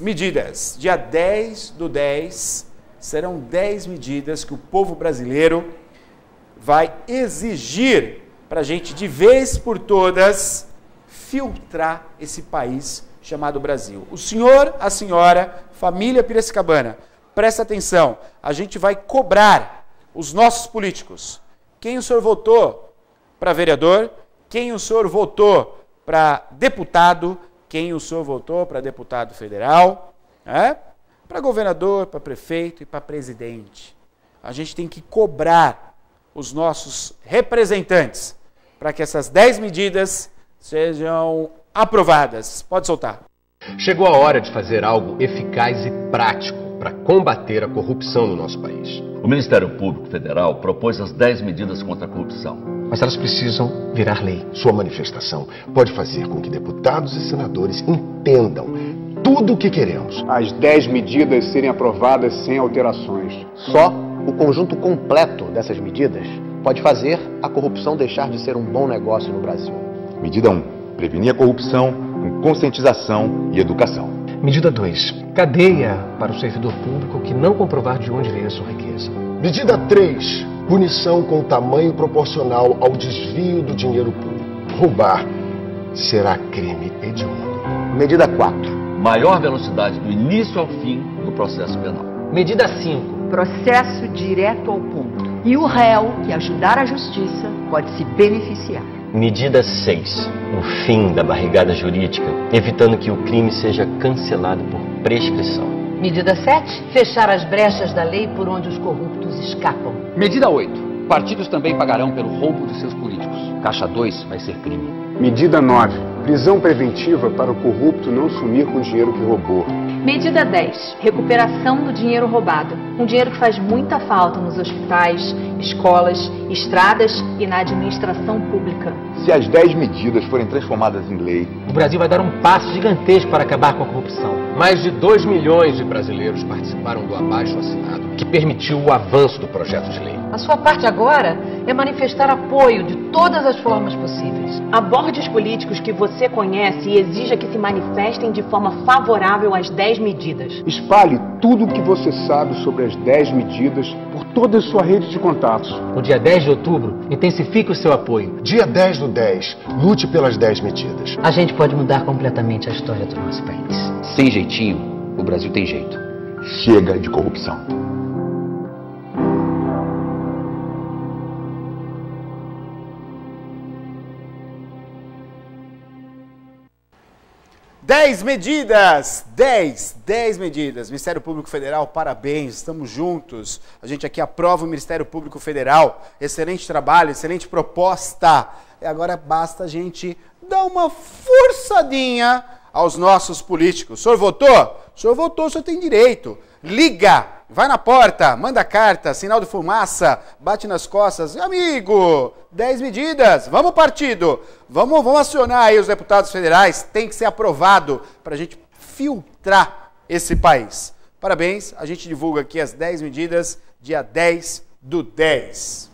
medidas. Dia 10 do 10 serão 10 medidas que o povo brasileiro vai exigir para a gente, de vez por todas, filtrar esse país chamado Brasil. O senhor, a senhora, família Piracicabana, presta atenção, a gente vai cobrar os nossos políticos. Quem o senhor votou para vereador, quem o senhor votou para deputado, quem o senhor votou para deputado federal, é? para governador, para prefeito e para presidente. A gente tem que cobrar os nossos representantes para que essas 10 medidas sejam aprovadas. Pode soltar. Chegou a hora de fazer algo eficaz e prático para combater a corrupção no nosso país. O Ministério Público Federal propôs as 10 medidas contra a corrupção. Mas elas precisam virar lei. Sua manifestação pode fazer com que deputados e senadores entendam tudo o que queremos. As 10 medidas serem aprovadas sem alterações. Só o conjunto completo dessas medidas pode fazer a corrupção deixar de ser um bom negócio no Brasil. Medida 1. Prevenir a corrupção com conscientização e educação. Medida 2. Cadeia para o servidor público que não comprovar de onde veio a sua riqueza. Medida 3. Punição com tamanho proporcional ao desvio do dinheiro público. Roubar será crime hediondo. Medida 4. Maior velocidade do início ao fim do processo penal. Medida 5. Processo direto ao ponto. E o réu que ajudar a justiça pode se beneficiar. Medida 6. O fim da barrigada jurídica, evitando que o crime seja cancelado por prescrição. Medida 7. Fechar as brechas da lei por onde os corruptos escapam. Medida 8. Partidos também pagarão pelo roubo de seus políticos. Caixa 2 vai ser crime. Medida 9. Prisão preventiva para o corrupto não sumir com o dinheiro que roubou. Medida 10. Recuperação do dinheiro roubado. Um dinheiro que faz muita falta nos hospitais, escolas, estradas e na administração pública. Se as 10 medidas forem transformadas em lei, o Brasil vai dar um passo gigantesco para acabar com a corrupção. Mais de 2 milhões de brasileiros participaram do abaixo assinado, que permitiu o avanço do projeto de lei. A sua parte agora é manifestar apoio de todas as formas possíveis. Aborde os políticos que você conhece e exija que se manifestem de forma favorável às 10 medidas. Espalhe tudo o que você sabe sobre as 10 medidas por toda a sua rede de contatos. No dia 10 de outubro, intensifique o seu apoio. Dia 10 do 10, lute pelas 10 medidas. A gente pode mudar completamente a história do nosso país. Sem jeitinho, o Brasil tem jeito. Chega de corrupção. Dez medidas, dez, dez medidas. Ministério Público Federal, parabéns, estamos juntos. A gente aqui aprova o Ministério Público Federal. Excelente trabalho, excelente proposta. E agora basta a gente dar uma forçadinha aos nossos políticos. O senhor votou? O senhor votou, o senhor tem direito. Liga, vai na porta, manda carta, sinal de fumaça, bate nas costas. Amigo, 10 medidas, vamos partido. Vamos, vamos acionar aí os deputados federais, tem que ser aprovado para a gente filtrar esse país. Parabéns, a gente divulga aqui as 10 medidas, dia 10 do 10.